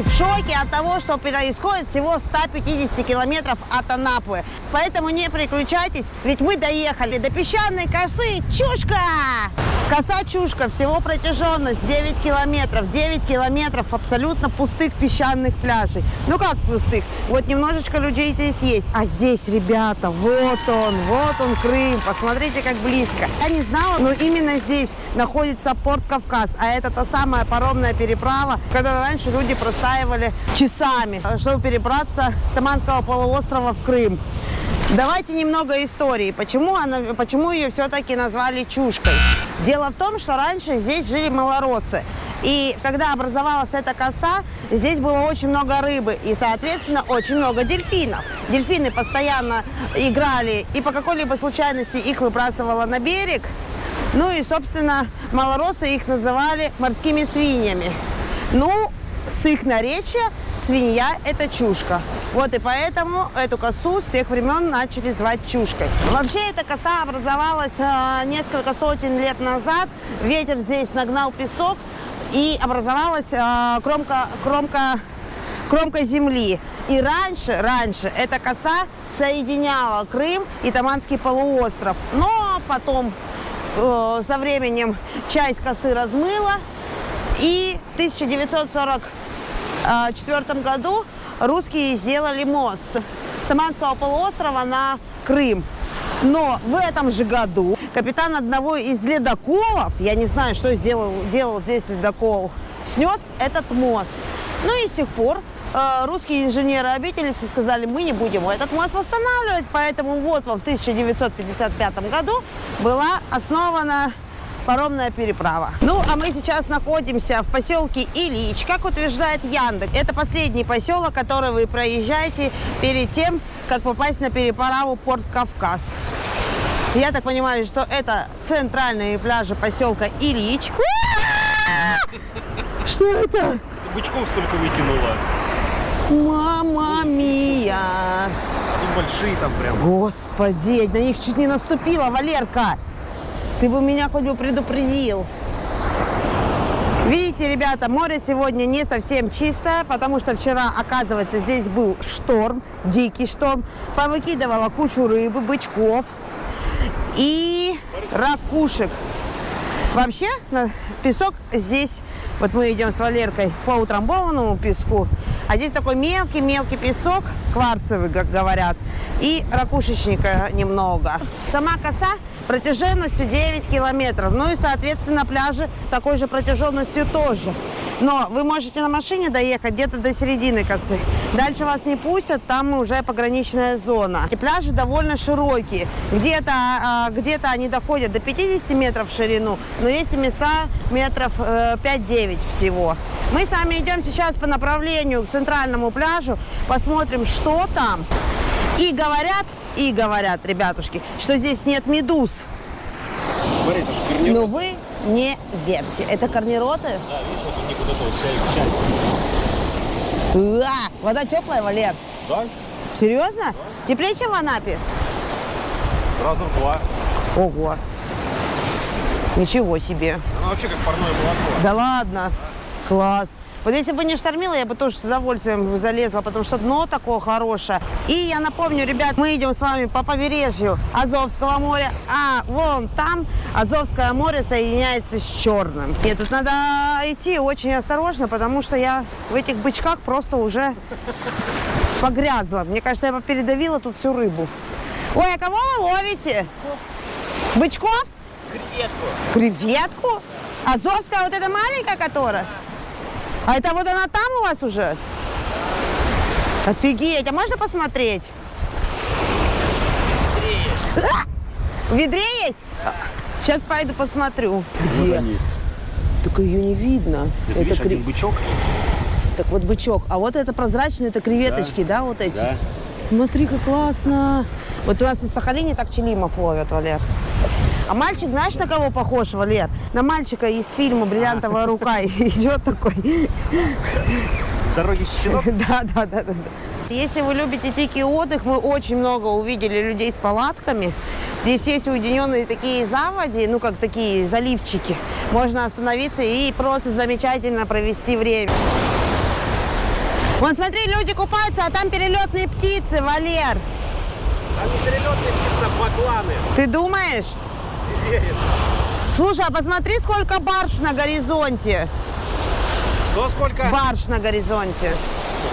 в шоке. От того, что происходит всего в 150 километров от Анапы. Поэтому не переключайтесь, ведь мы доехали до песчаной косы Чушка! Коса Чушка, всего протяженность 9 километров. 9 километров абсолютно пустых песчаных пляжей. Ну как пустых? Вот немножечко людей здесь есть. А здесь, ребята, вот он, вот он Крым. Посмотрите, как близко. Я не знала, но именно здесь находится порт Кавказ. А это та самая паромная переправа, когда раньше люди простаивали часами, чтобы перебраться с Таманского полуострова в Крым. Давайте немного истории. Почему, она, почему ее все-таки назвали Чушкой? Дело в том, что раньше здесь жили малоросы. И когда образовалась эта коса, здесь было очень много рыбы и, соответственно, очень много дельфинов. Дельфины постоянно играли, и по какой-либо случайности их выбрасывало на берег. Ну и, собственно, малоросы их называли морскими свиньями. Ну, с их наречия свинья – это чушка. Вот и поэтому эту косу с тех времен начали звать чушкой. Вообще эта коса образовалась э, несколько сотен лет назад. Ветер здесь нагнал песок и образовалась э, кромка, кромка, кромка земли. И раньше, раньше эта коса соединяла Крым и Таманский полуостров. Но потом э, со временем часть косы размыла, и в 1944 году русские сделали мост с Таманского полуострова на Крым. Но в этом же году капитан одного из ледоколов, я не знаю, что сделал, делал здесь ледокол, снес этот мост. Ну и с тех пор э, русские инженеры-обительницы сказали, мы не будем этот мост восстанавливать, поэтому вот в 1955 году была основана паромная переправа. Ну, а мы сейчас находимся в поселке Ильич. Как утверждает Яндекс, это последний поселок, который вы проезжаете перед тем, как попасть на переправу Порт Кавказ. Я так понимаю, что это центральные пляжи поселка Ильич. Что это? Бычков столько выкинула. Мама мия! Они большие там прям. Господи, на них чуть не наступила, Валерка. Ты бы меня хоть бы предупредил. Видите, ребята, море сегодня не совсем чистое, потому что вчера, оказывается, здесь был шторм, дикий шторм. Повыкидывала кучу рыбы, бычков и ракушек. Вообще, песок здесь, вот мы идем с Валеркой по утрамбованному песку, а здесь такой мелкий-мелкий песок, кварцевый, как говорят, и ракушечника немного. Сама коса протяженностью 9 километров. Ну и, соответственно, пляжи такой же протяженностью тоже. Но вы можете на машине доехать где-то до середины косы. Дальше вас не пустят, там уже пограничная зона. И пляжи довольно широкие. Где-то а, где они доходят до 50 метров в ширину, но есть и места метров 5-9 э, всего. Мы с вами идем сейчас по направлению к центральному пляжу, посмотрим, что там. И говорят, и говорят, ребятушки, что здесь нет медуз. Смотри, это Но вы не верьте. Это корнероты? Да, видишь, вот у них вот это вот вся их часть. А, вода теплая, Валер? Да? Серьезно? Да. Теплее, чем в Анапе? Раза в два. Ого. Ничего себе. Она вообще как парное молоко. Да ладно. Класс. Вот если бы не штормило, я бы тоже с удовольствием залезла, потому что дно такое хорошее. И я напомню, ребят, мы идем с вами по побережью Азовского моря, а вон там Азовское море соединяется с Черным. Нет, тут надо идти очень осторожно, потому что я в этих бычках просто уже погрязла. Мне кажется, я передавила тут всю рыбу. Ой, а кого вы ловите? Бычков? Креветку. Креветку? Азовская вот эта маленькая которая? А это вот она там у вас уже? Офигеть, а можно посмотреть? В ведре есть? Сейчас пойду посмотрю. Где? Вот Так ее не видно. Это, это видишь, кре... один бычок. Так вот бычок. А вот это прозрачные, это креветочки, да, да вот эти? Да. Смотри, как классно. Вот у нас в Сахалине так челимов ловят, Валер. А мальчик, знаешь, на кого похож, Валер? На мальчика из фильма «Бриллиантовая рука» идет такой. Дороги щенок? Да, да, да, да. Если вы любите дикий отдых, мы очень много увидели людей с палатками. Здесь есть уединенные такие заводи, ну как такие заливчики. Можно остановиться и просто замечательно провести время. Вон, смотри, люди купаются, а там перелетные птицы, Валер. Там не перелетные птицы, а бакланы. Ты думаешь? Верит. Слушай, а посмотри, сколько барж на горизонте. Что, сколько? Барж на горизонте.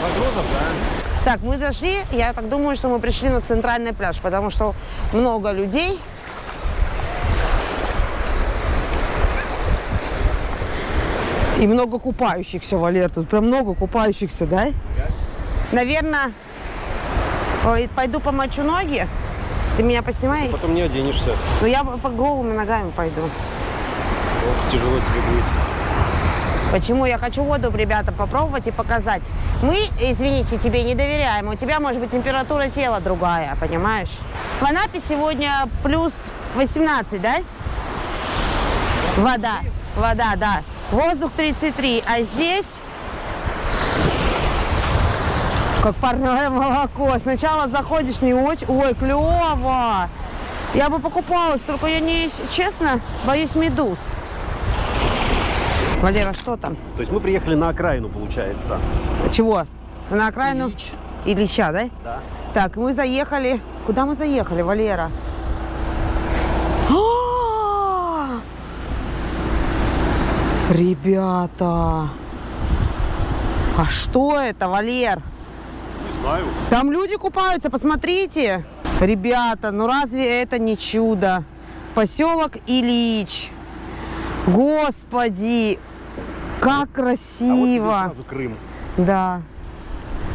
Погрузов, да? Так, мы зашли, я так думаю, что мы пришли на центральный пляж, потому что много людей. И много купающихся, Валер. Тут прям много купающихся, да? Наверное, ой, пойду помочу ноги. Ты меня поснимай. Потом не оденешься. Ну, я по голыми ногами пойду. Ох, тяжело тебе будет. Почему я хочу воду, ребята, попробовать и показать. Мы, извините, тебе не доверяем. У тебя может быть температура тела другая, понимаешь? В Анапе сегодня плюс 18, да? Вода. Вода, да. Воздух 33, а здесь как парное молоко. Сначала заходишь не очень... Ой, клево! Я бы покупалась, только я не, честно, боюсь медуз. Валера, что там? То есть мы приехали на окраину, получается. Чего? На окраину? Ильич. Ильича, да? Да. Так, мы заехали. Куда мы заехали, Валера? А! Ребята! А что это, Валер? Знаю. Там люди купаются, посмотрите. Ребята, ну разве это не чудо? Поселок Ильич. Господи, как А вот красиво. сразу Крым. Да,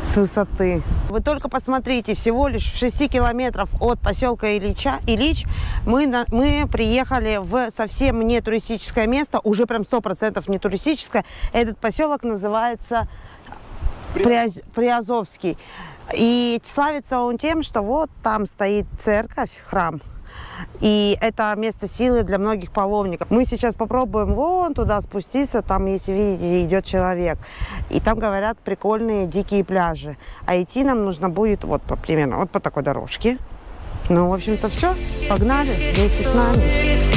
с высоты. Вы только посмотрите, всего лишь в 6 километров от поселка Ильича, Ильич мы, на- мы приехали в совсем не туристическое место, уже прям 100% не туристическое. Этот поселок называется Приаз- Приазовский. И славится он тем, что вот там стоит церковь, храм. И это место силы для многих паломников. Мы сейчас попробуем вон туда спуститься, там, если видите, идет человек. И там, говорят, прикольные дикие пляжи. А идти нам нужно будет вот по, примерно вот по такой дорожке. Ну, в общем-то, все. Погнали вместе с нами.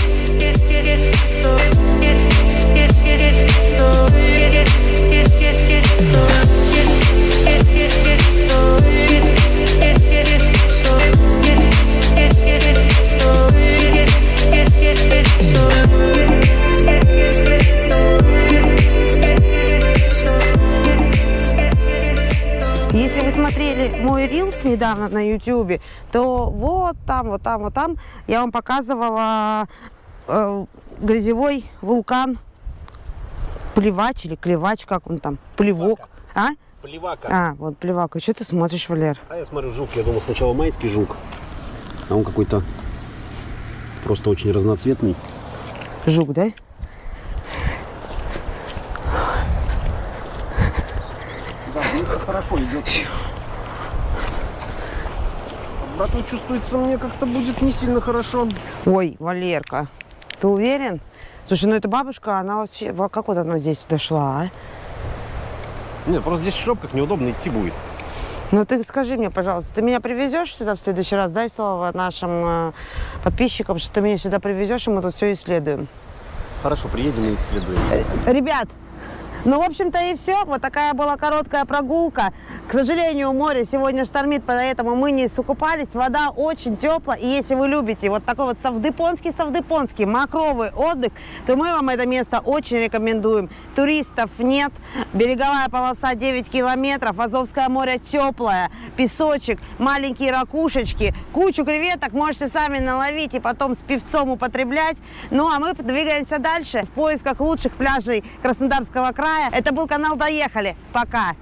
Если вы смотрели мой рилс недавно на ютубе, то вот там, вот там, вот там я вам показывала э, грязевой вулкан Плевач или Клевач, как он там, Плевок. А? Плевака. А, вот Плевак. И что ты смотришь, Валер? А я смотрю жук. Я думал сначала майский жук. А он какой-то просто очень разноцветный. Жук, да? Да, хорошо идет. Брату чувствуется мне как-то будет не сильно хорошо. Ой, Валерка, ты уверен? Слушай, ну эта бабушка, она вообще, во- как вот она здесь дошла, а? Нет, просто здесь в шлепках неудобно идти будет. Ну ты скажи мне, пожалуйста, ты меня привезешь сюда в следующий раз? Дай слово нашим э, подписчикам, что ты меня сюда привезешь, и мы тут все исследуем. Хорошо, приедем и исследуем. Ребят, ну, в общем-то, и все. Вот такая была короткая прогулка. К сожалению, море сегодня штормит, поэтому мы не искупались. Вода очень теплая. И если вы любите вот такой вот совдепонский, совдепонский, махровый отдых, то мы вам это место очень рекомендуем. Туристов нет. Береговая полоса 9 километров. Азовское море теплое. Песочек, маленькие ракушечки. Кучу креветок можете сами наловить и потом с певцом употреблять. Ну, а мы двигаемся дальше в поисках лучших пляжей Краснодарского края. Это был канал «Доехали». Пока!